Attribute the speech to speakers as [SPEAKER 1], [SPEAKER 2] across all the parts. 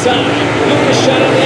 [SPEAKER 1] inside. Lucas shot on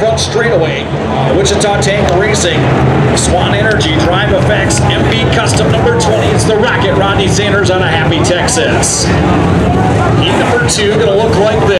[SPEAKER 1] the front straightaway. Wichita Tank Racing, Swan Energy, Drive Effects, MB Custom number 20. It's the Rocket Rodney Sanders on a Happy Texas. Heat number two, to look like this.